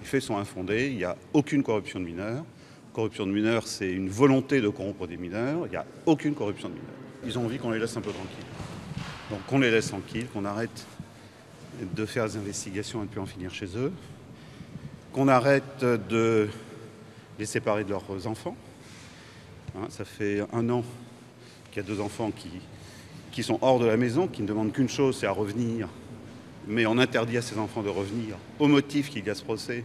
Les faits sont infondés, il n'y a aucune corruption de mineurs. Corruption de mineurs, c'est une volonté de corrompre des mineurs, il n'y a aucune corruption de mineurs. Ils ont envie qu'on les laisse un peu tranquilles. Donc qu'on les laisse tranquilles, qu'on arrête de faire des investigations et de plus en finir chez eux, qu'on arrête de les séparer de leurs enfants. Hein, ça fait un an qu'il y a deux enfants qui, qui sont hors de la maison, qui ne demandent qu'une chose, c'est à revenir. Mais on interdit à ces enfants de revenir au motif qu'il y a ce procès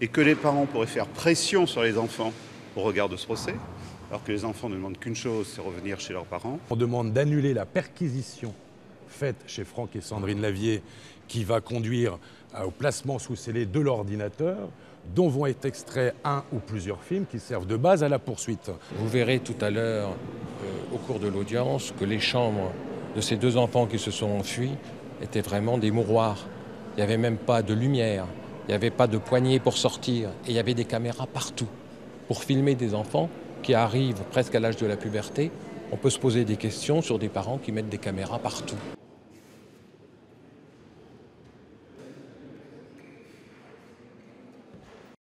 et que les parents pourraient faire pression sur les enfants au regard de ce procès, alors que les enfants ne demandent qu'une chose, c'est revenir chez leurs parents. On demande d'annuler la perquisition faite chez Franck et Sandrine Lavier qui va conduire au placement sous scellé de l'ordinateur dont vont être extraits un ou plusieurs films qui servent de base à la poursuite. Vous verrez tout à l'heure, euh, au cours de l'audience, que les chambres de ces deux enfants qui se sont enfuis étaient vraiment des mouroirs. Il n'y avait même pas de lumière, il n'y avait pas de poignée pour sortir, et il y avait des caméras partout. Pour filmer des enfants qui arrivent presque à l'âge de la puberté, on peut se poser des questions sur des parents qui mettent des caméras partout.